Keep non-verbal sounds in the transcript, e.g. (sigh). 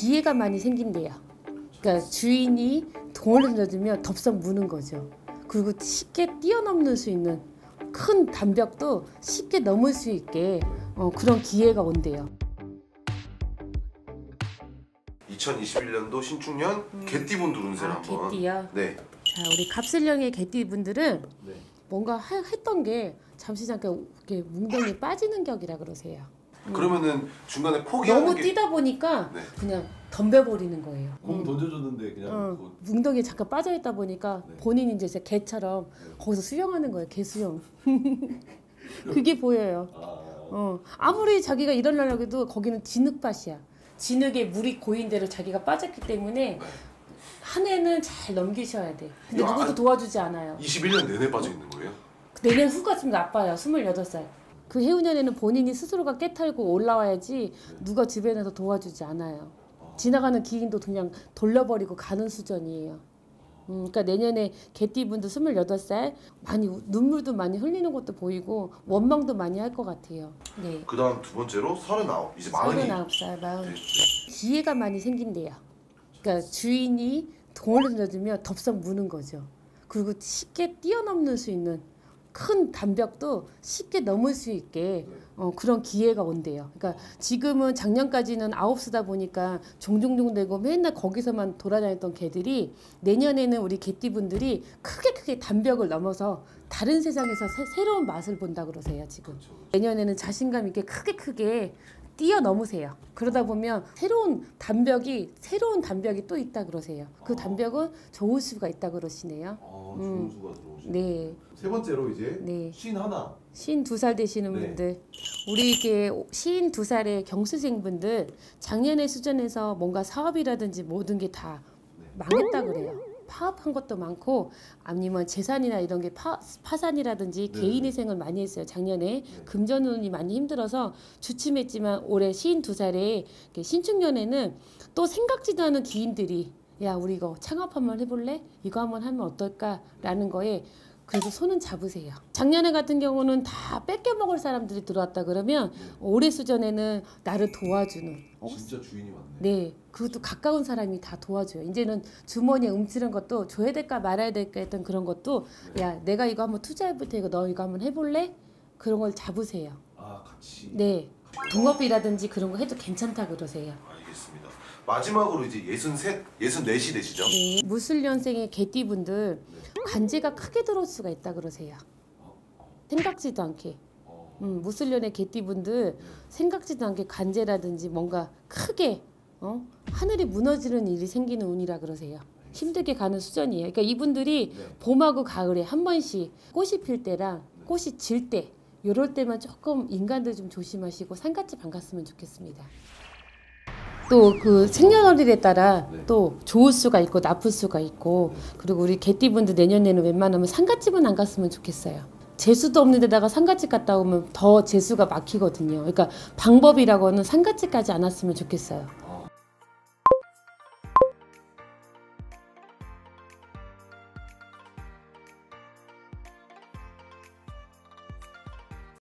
기회가 많이 생긴대요. 그러니까 주인이 동을 던져주면 덥석 무는 거죠. 그리고 쉽게 뛰어넘는 수 있는 큰 담벽도 쉽게 넘을 수 있게 어, 그런 기회가 온대요. 2021년도 신축년 개띠분 두른새를 아, 한번. 개띠요? 네. 자, 우리 갑슬령의 개띠분들은 네. 뭔가 하- 했던 게 잠시 잠깐 이렇게 뭉덩이 빠지는 격이라 그러세요. 그러면은 중간에 포기하는 너무 게 뛰다 보니까 네. 그냥 덤벼버리는 거예요. 공 던져줬는데 그냥 어, 그- 뭉덩이에 잠깐 빠져 있다 보니까 네. 본인이 이제 진짜 개처럼 네. 거기서 수영하는 거예요. 개 수영. (laughs) 그게 보여요. 아, 어, 아무리 자기가 일어나려고 해도 거기는 진흙밭이야. 진흙에 물이 고인 대로 자기가 빠졌기 때문에 한 해는 잘 넘기셔야 돼. 근데 야, 누구도 아- 도와주지 않아요. 21년 내내 빠져 있는 거예요? 내년 후가 좀 나빠요. 28살. 그 해운년에는 본인이 스스로가 깨탈고 올라와야지 누가 주변에서 도와주지 않아요. 지나가는 기인도 그냥 돌려버리고 가는 수준이에요. 음, 그러니까 내년에 개띠분도 28살 많이 우- 눈물도 많이 흘리는 것도 보이고 원망도 많이 할 것 같아요. 네. 그다음 두 번째로 39 이제 마흔이. 39살, 마흔. 네. 기회가 많이 생긴대요. 그러니까 주인이 동을 던져주면 덥석 무는 거죠. 그리고 쉽게 뛰어넘는 수 있는 큰 담벽도 쉽게 넘을 수 있게 어, 그런 기회가 온대요. 그러니까 지금은 작년까지는 아홉 수다 보니까 종종종 되고 맨날 거기서만 돌아다녔던 개들이 내년에는 우리 개띠분들이 크게 크게 담벽을 넘어서 다른 세상에서 새, 로운 맛을 본다 그러세요 지금. 내년에는 자신감 있게 크게 크게 뛰어넘으세요. 그러다 보면 새로운 담벽이 새로운 담벽이 또 있다 그러세요. 그 담벽은 좋을 수가 있다 그러시네요. 어, 음. 좋은 수가 들어오시네. 네, 세 번째로 이제 네. 쉰 하나. 쉰 두 살 되시는 네. 분들, 우리 이게 쉰 두 살의 경수생분들 작년에 수전에서 뭔가 사업이라든지 모든 게다 네. 망했다 그래요. 파업한 것도 많고 아니면 재산이나 이런 게 파, 파산이라든지 네. 개인 희생을 많이 했어요. 작년에 금전운이 많이 힘들어서 주춤했지만 올해 쉰두 살에 신축년에는 또 생각지도 않은 기인들이 야 우리 이거 창업 한번 해볼래? 이거 한번 하면 어떨까라는 거에 그래서 손은 잡으세요. 작년에 같은 경우는 다 뺏겨 먹을 사람들이 들어왔다 그러면 올해 수전에는 나를 도와주는 진짜 주인이 많네. 네 그것도 가까운 사람이 다 도와줘요. 이제는 주머니에 움츠는 것도 줘야 될까 말아야 될까 했던 그런 것도 야 내가 이거 한번 투자해볼 테니까 너 이거 한번 해볼래? 그런 걸 잡으세요. 아 같이. 네 동업이라든지 그런 거 해도 괜찮다 그러세요. 알겠습니다. 마지막으로 이제 63, 64시 되시죠? 네 무술년생의 개띠분들 관제가 크게 들어올 수가 있다 그러세요. 생각지도 않게. 어, 음, 무술년의 개띠분들 생각지도 않게 관제라든지 뭔가 크게 어? 하늘이 무너지는 일이 생기는 운이라 그러세요. 힘들게 가는 수전이에요. 그러니까 이분들이 네. 봄하고 가을에 한 번씩 꽃이 필 때랑 꽃이 질 때 요럴 때만 조금 인간들 좀 조심하시고 산같이 반갔으면 좋겠습니다. 또 그 생년월일에 따라 네. 또 좋을 수가 있고 나쁠 수가 있고 그리고 우리 개띠분들 내년에는 웬만하면 상갓집은 안 갔으면 좋겠어요. 재수도 없는 데다가 상갓집 갔다 오면 더 재수가 막히거든요. 그러니까 방법이라고는 상갓집까지 안 왔으면 좋겠어요.